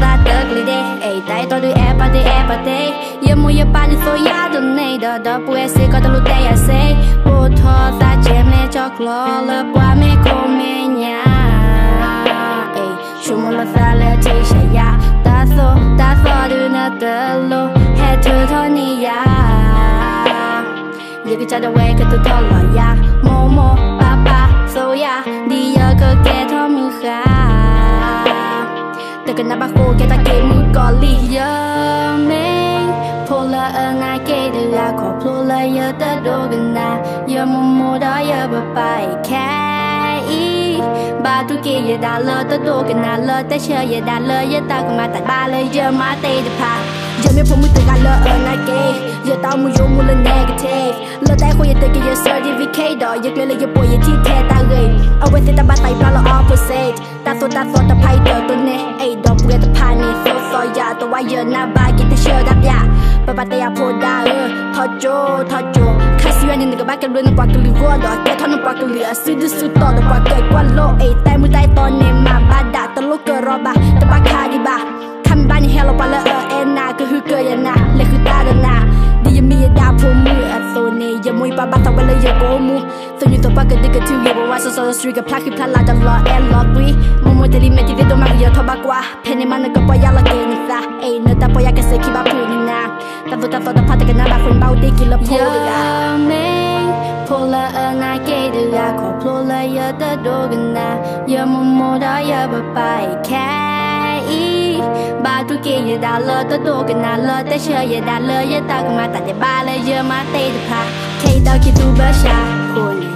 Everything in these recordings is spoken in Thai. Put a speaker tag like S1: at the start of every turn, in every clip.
S1: さたくりでえいたいとりえぱでえぱでゆもゆぱにそやどねだだぷえせかとるでやせぶとさちえめちょくろらぶあめこめにゃえいしゅもらされてしゃやだそだそるなだろへととにやゆきちゃだわけととろやももแต่กันนับโคแกตาเกมุกอลีเยอเมงพลเอนาเกดลาขอพลเลยเยอตะโดกันนะเยอมุมโมดอยเยอบไปแค่ีบาตุเกยดาเลอตโดกันนาเลอต่เชยดาเลอยตากมาตัดบาเลยเยอะมาเตดพาม่พอมึงตึกอะไรเออนายเกย์อย่าตามมึงยงมึงเลยเนกาทีฟเลอดแต่คนย่ตึกอย่าเสือดีวีเคดอย่าเลยดอย่าป่วยอย่าที่แท้ตาเงยเอาไว้ที่ตาบ้าไตปลาเราออฟเฟอร์เซจตาโซตาโซตาไพ่เดอร์ตัวเน่ไอ้ดอกเวทผ่านนี่โซโซยาตัวว่าเยอะหน้าบากินแต่เชื่อดับยาปะปะแต่ย่าพูดาเออทอโจทอโจข้าสิวันยังหนึ่งกับบ้านกันเรื่องนกว่ากันเรือดอกแต่ทอดนึกว่ากันเรือซื้อดุสอซต่อดอกว่าเกิดกว่าโลกไอ้แต่มือใต้ตอนเนี่มาบ้าด่าตะลกเกอรอบาต่บาคาดีบาตัวอยู่ตัวปากกันดีกันทุกอย่าบอกว่าสุดสุดสตรีกับพลักคือพลาดลาดังรอแอนล็อกวีมุมมองยเ่ลิมิติเวดมากเยอะทบกว่าเพนิมันก็ปล่อยยาละเกนิซาเอ้ยเนื้อตาปล่อยยากเสกขี้บ้าพูดนินะตาตัวตาตัวตาพัดกันน่าบ้าคนเบาตีกินละโพูดอาเมงพลละเอนาเกดูยาขอพลละเยอะตะโดกันนะเยอะมุมมองได้เยอะบะไปแค่บาทุกเกียดาเลอตัวโตกันนาเลอแต่เชื่อยดาเลอยตากมาตัดแต่บาเลยเยอะมาเตะพาเคดาคิดดูเบชา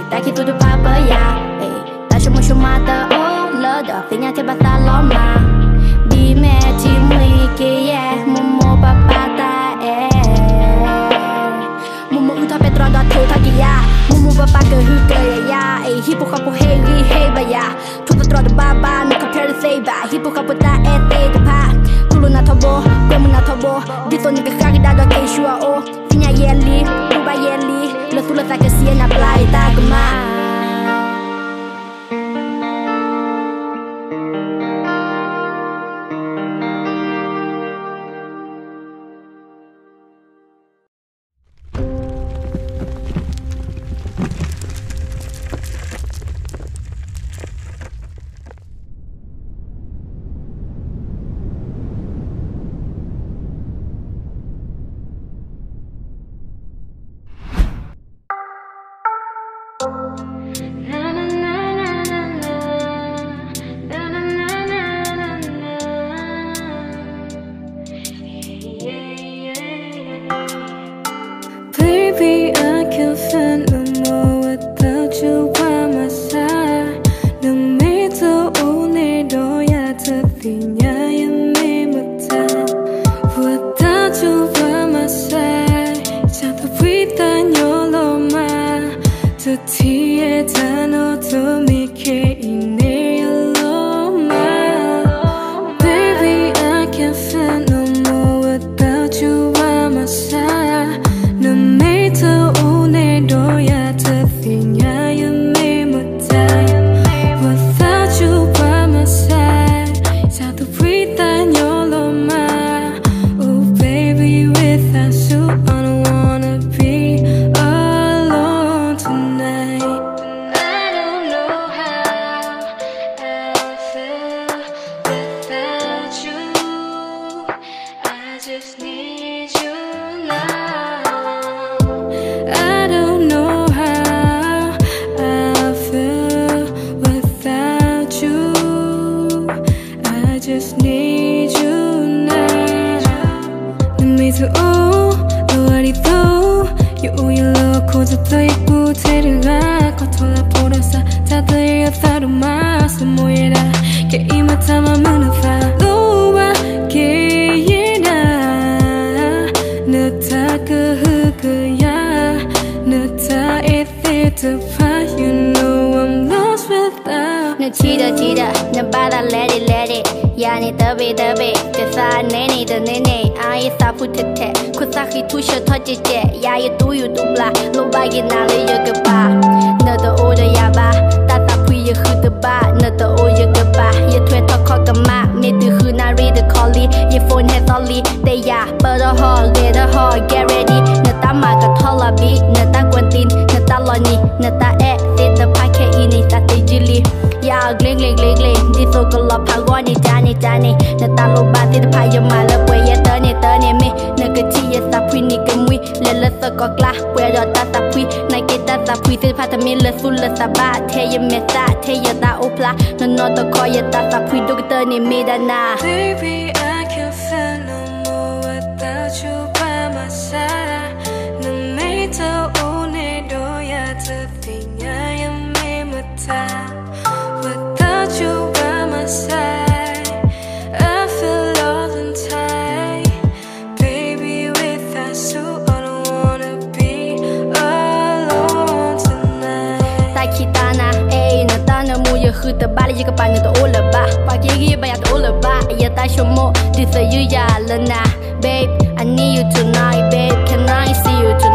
S1: daqui tudo pra banhar Ei, tá chumu chumata, oh, lodo, vinha te bataloma Bime, timui, que é, mumu, papata, é Mumu, uta, petroda, tuta, guia Mumu, papá, que ruta, ya, Ei, hipo, capo, rei, li, rei, baia Tuta, troda, baba, nunca perde, seiba Hipo, capo, tá, é, teita, pá Tulo na tobo, como na tobo Dito, nigga, cague, dado, a queixo, a, oh Vinha, yeli, uba, yeli Lula, sula, saque, fly. ที่ทุ่งชดทอดเจ๊เจ๊ยายตู้อยู่ตุ้มละลบาปกินน้ำเลยเยอะเกินป้าเนื้อตัวโอเดียบ้าตาตาพุยยังคือตัวบ้าเนื้อตัวโอเยอะเกินป้าย่าถวยทอคข้อกับมาเมื่อตื่นคือนารีเดอะคอลลี่ย่าโฟนให้ตอลลี่แต่ยาเปิดหอเรียดหอ get ready เนื้อตาหมากับทอลาบีเนื้อตากวนตินเนื้อตาลอนีเนื้อตาแอ๊เซตตอรพาร์เคอีนี่ตาเตจิลีอยาเล็งเล็งเล็งเล็งดิโซกับล็อปพาร์กอนี่จานี่จานี่เนื้อตาโลบาร์ที่จะพายมาแล้วเปย์ก็กล้าเวรอตาตาพุยนายเกตาตาพุยเส้นพาทมิเลสุเลสบาเทยเมตาเทยตาโอพลานนนอตะคอยตาตาพุยดูกเตอร์นี่มีดานา TPN hută bali și că pană to ola ba pa ki gi ba ya to ola ba ya ta mo ti sa yu ya la babe i need you tonight babe can i see you tonight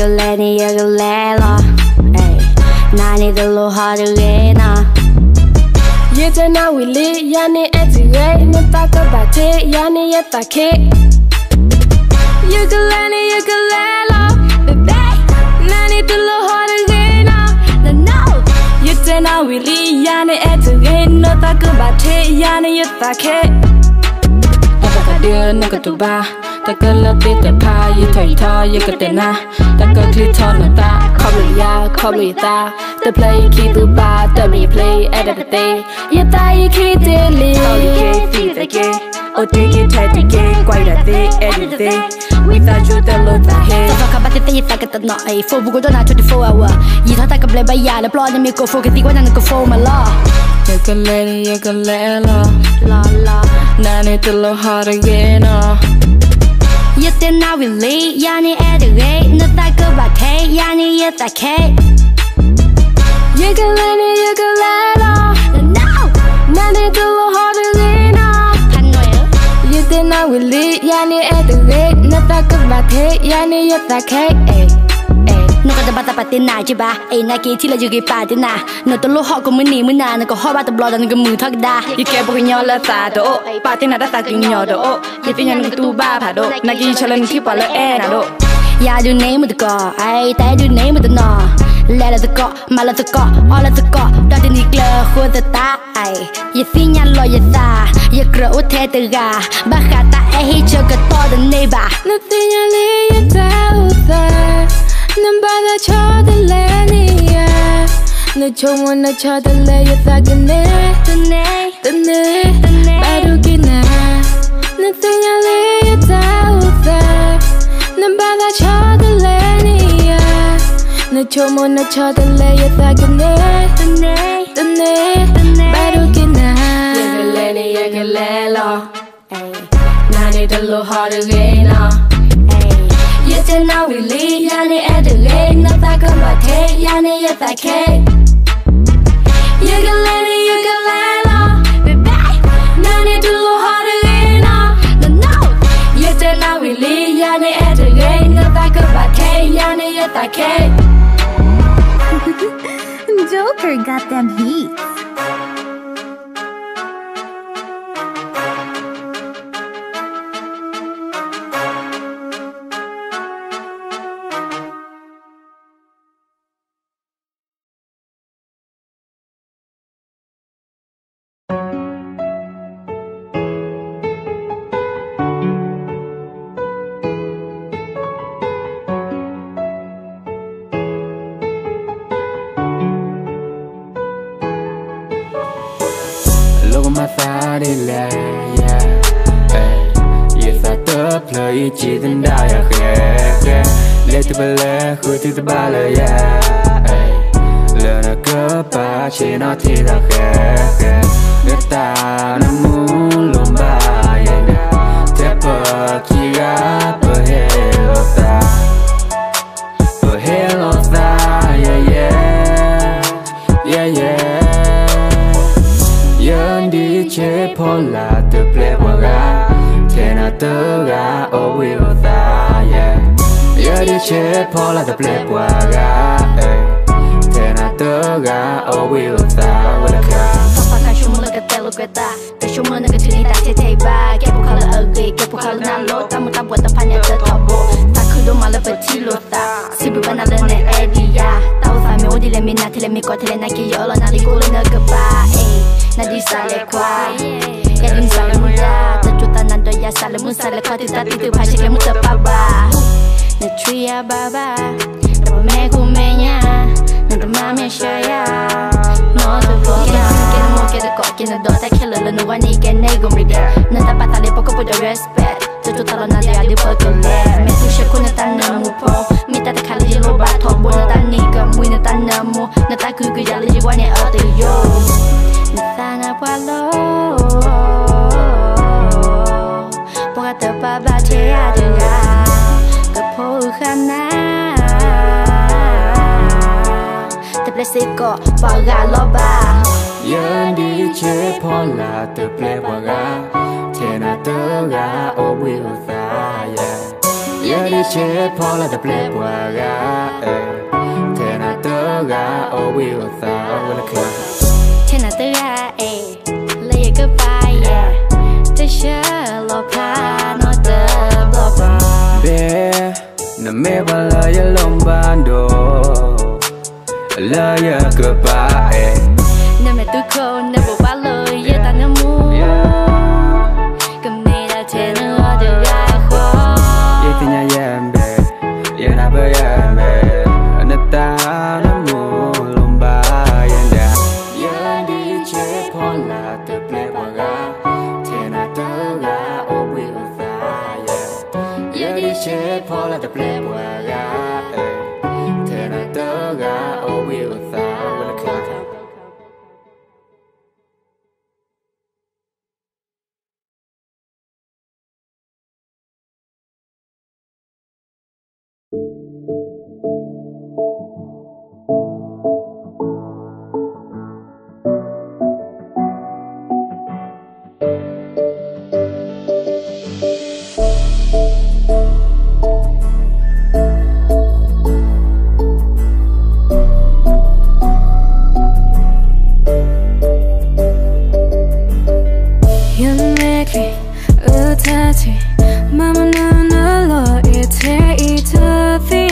S1: 연결해 니 연결해 나난 이들로 허리에 나 예전나 윌리 야니 애지웨 눈따가 바지 야니 예따키
S2: 유글레니 유글레로 베베 난 이들로 허리에 나 No 예전나 윌리 야니 애지웨 눈따가 바지 야니 예따키 어바가 딜 누가 두바 แต่ก็เละติแต่พายิ่ถอยทอยก็แต่นะแต่ก็คือทอนตาคอมยา
S1: คอมตาแต่เพลงคีตูบาแต่มีเพลงแอดเตยตายคีเตลีโอาเกฟีตะเกโอี่เกไทตะเกไกวระเตแอดเต without you t เฮ load the head ตะกะตเตยตะกนตะนอไอโฟบุกโดนา24 h o วะยีทาตะกะเบลบายาและปลอนะมีโกโฟกะตีกว่านันกโฟมาลอ You can let ยังกันเล let it, la la la. Now need to look hard again, o You 이땐 I really yani 애들이 너 달고 박해 yani yes that can You can let me, you can let all No! 난 애들로 허를 리나 반노예요 이땐 I really yani 애들이 너 달고 박해 yani yes I can นก็จะบัตาปัดเตินนาจีบะเอ็นาเกที่เราอยู่กี่ปาเต้นนานตโลหอก็มือหนีมือนานก็หอบาตบลอดันก็มือทักดายี่แกบอกยอละปาโตปาเต้นนาตาตากินยอโตยี่เป็นยันก็ตูบ้าผาโตนากีชลันที่ปลาละแอนาโตยาดูเนมุตกอไอแต่ดูเนมุตนอแลละตะกอมาละตะกออละตะกอดอดินิเกลโคตะตาไออย่าสิญญาลอยยาตาอย่ากระอุเทตะกาบ้าขาตาไอฮิจกะตอดเนบานาสิญญาเลียตาอุตา난 바다 쳐들래
S2: 아니야 너 정원 나 쳐들래 여사근해 뜨네 뜨네 빠르기나 난 땡알리에 다우다 난 바다 쳐들래 아니야 너 정원 나 쳐들래 여사근해 뜨네 뜨네 빠르기나
S1: 왜그래니 네 얘길래러 난이들로 허르기나 it till now we leave Yani at the lake, No back on my tape Yani if I can You can let me, you can let on Baby, none need to look harder in No, no You till now we leave Yani at the lake, not back on my tape Yani if I Joker got them heat
S3: Płyty te bale, yeah the black waga eh. Tena toga o wilo ta wala ka
S1: Papa ka shumula ka telo kweta Ka shumula ka tuni ta te tei ba Kepo kala ugly, kepo kala na lo Tamu ta buat tapanya te tobo Ta kudo mala peti lo ta Sibu bana Ya dim sale ya sale mun sale kwa Tita titu pasik le Nachuya baba Rome gumenya Nurmame shaya No the voga Get more get a cock in the door That killer no one can nego me there Nata patale poco respect Tutu talo na de adi poco left Me shaku na tan na mu po Mi tata kala ba to na tan ni ka mui na tan na mu Na ta kuku ya jiwa ne o te yo Nata na palo Oh และสิก็ปากาลอบา
S3: ยันดีเชพอลาเตเปลวากาเทนาเตกาโอวิวตายายันดีเชพอลาเตเปลวากาเอเทนาเตกาโอวิวตาวันละคืน
S1: เทนาเตกาเอเลยก็ไปเย่เธอเชื่อลอพานอเตบลอบา
S3: เบนเมบาลายลมบานโด laya kebae
S1: Nam mẹ tôi khô, nên bố ba lời, yeah ta nam mu Cầm này là thế nữ ở đời ra khó
S3: Yeah thì nhà em bè, yeah na bê em bè Anh ta nam mu lùm ba yên đà Yeah đi chế phó là tớ bè bà gà Thế na tớ gà ô bì ô ta yeah đi chế phó là tớ bè bà gà
S2: 뜻하지 마음은 눈을 너의 제이 더디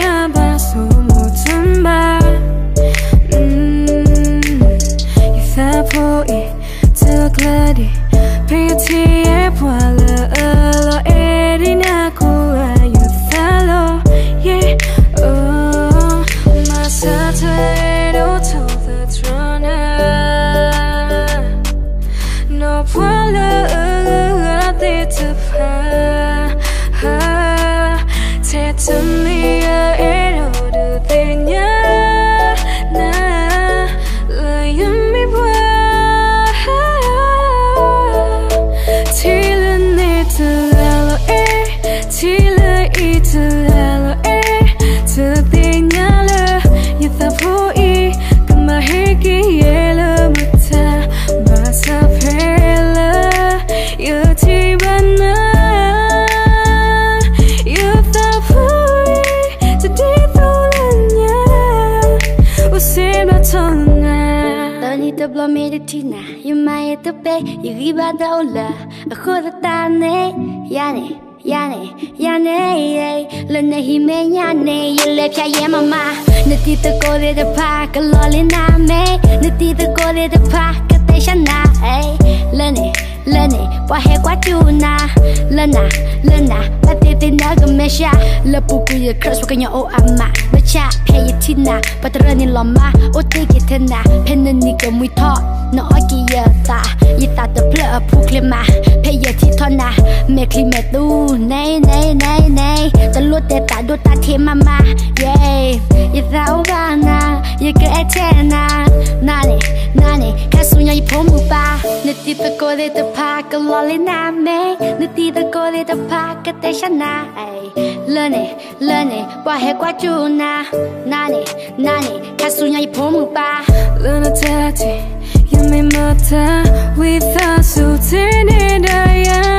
S1: tina yumaye tupe yugiba daula akhoda tane yane yane yane le ne hime yane yele phya ye mama nati to ko de de pa ka lo le na me nati to ko de de pa ka te shana hey le ne le ne wa he kwa tu na le na le na ba te ชาลปูกยครัสว่ากันอย่าโอ้อามาไม่ชาเพย์ที่นาปัตรนีิลอมาโอ้ทีตกิทนาเพนนี่ก็มุยทอนอกีิยตายตาตเพลอผู้เคลมาเพย์ที่ทอนาเมคลิเมตูไนไนไนไนจะลวดเตตาดวงตาเทมามาเย่ยตาวานา you get it now nani nani kasu nya ipo mu ba ne ti to ko de to pa ka lo le na me to ko de to pa ka te sha na ai learn it learn it wa he kwa we thought
S2: so turn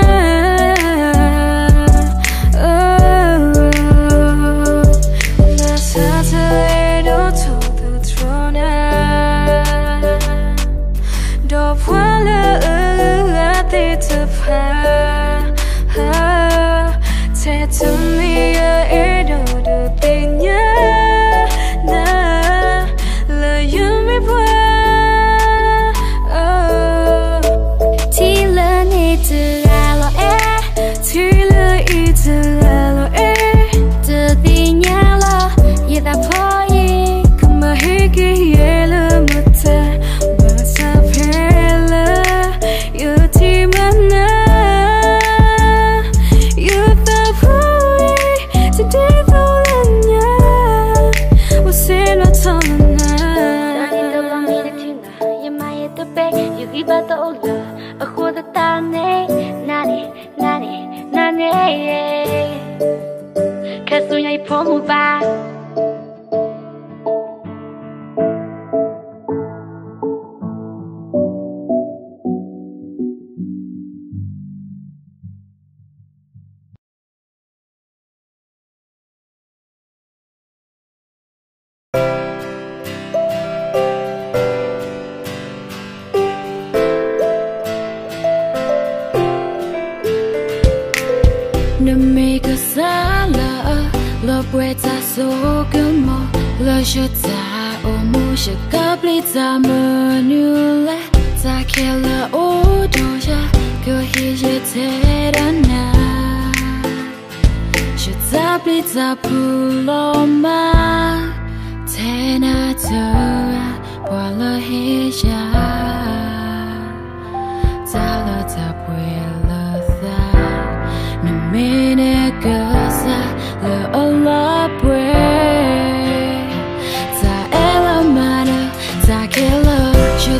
S1: ဒီဘတ်တော့လာအခေါ်တဲ့တာနေနာနေနာနေနာနေ Cause when I pull me back
S3: 做个梦，乐是在我梦是隔壁咱们女来，咋开了我多下个黑夜太难呐，是咋比咋不落嘛，太难走啊，破了黑下，咋了咋不了咋，你没那个啥，了 Allah。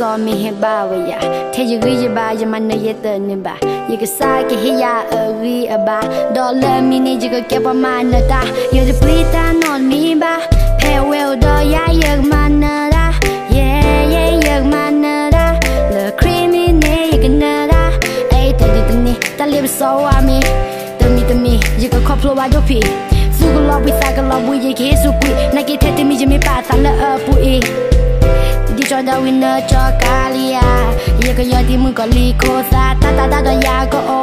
S1: ซอมีเหบ้าวยาเทยรียบายามันเนยเตอนิบายกสากิเหยาเอรีอบาดอลเลมีนีจก็เก็บประมาณนตาอยูจะปลีตานอนมีบาเพเวลดอยาเยอมันเนระเย่เย่เยอมันเนระเลครีมเนยกันเนราไอเตดิตนี่ตาเลียบซอวามีตมีตมียกครอบครัววาดพีสู้กันอบวิสากันลอบวิยกเฮสุกุยนกเกตเทติมีจะไม่ป่าสันละเออปุย cho da winner cho kalia ye ko yo di mu ko li ko sa ta ta ta do ya ko o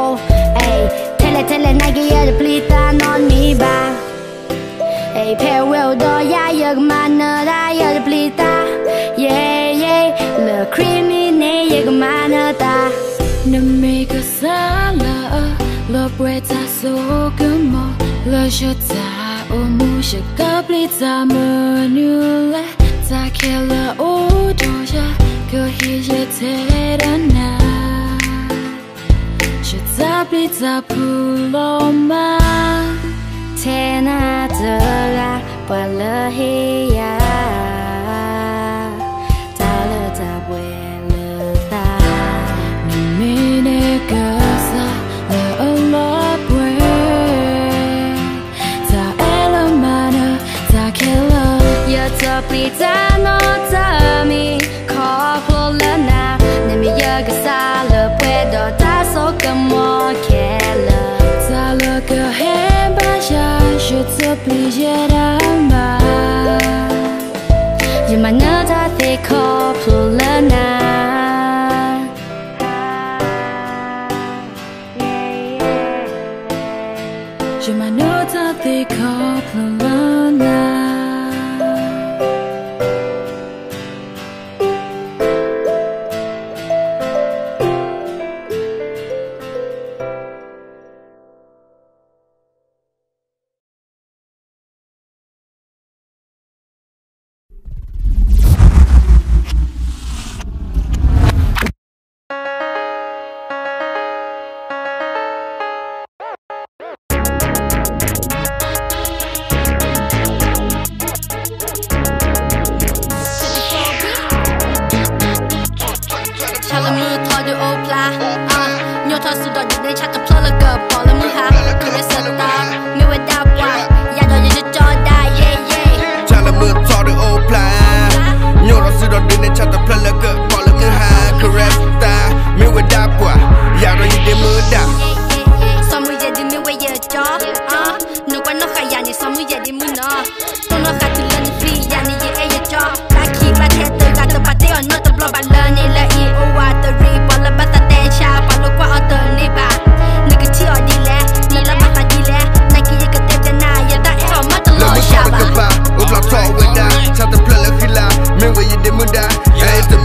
S1: ay tele tele nai ge ya please turn on me ba ay pe will do ya ye man da ya please ta yeah yeah le criminal ye man da no make a
S3: sala lo pueta so como lo shota o mu shaka please amor nula za kila uduja Kuhije terana Shizabita puloma Tena
S1: dolar walahiyah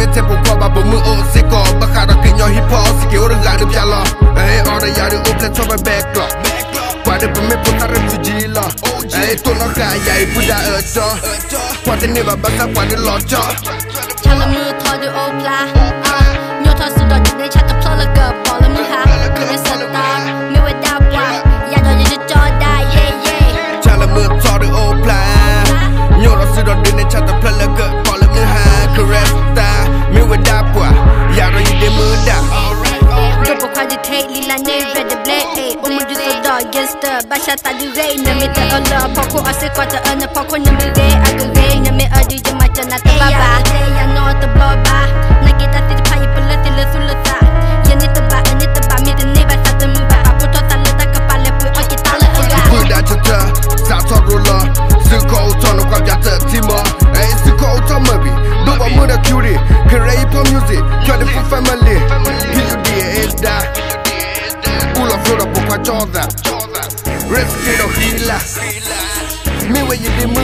S4: 밑에 복과 몸을 옷이고 바카라 그녀 힙허스게 오르가는 별러 에이 어느 야리 우플레 초벌 백러 과대 봄에 보따를 두질러 에이 또 너가 야이 부자 어쩌 과대 네 바바카 과대 러쩌 찬나 무
S1: 터드 오플라 stade du règne Mais t'es un homme, pourquoi on se croit un homme, pourquoi on me l'est
S4: Me when you the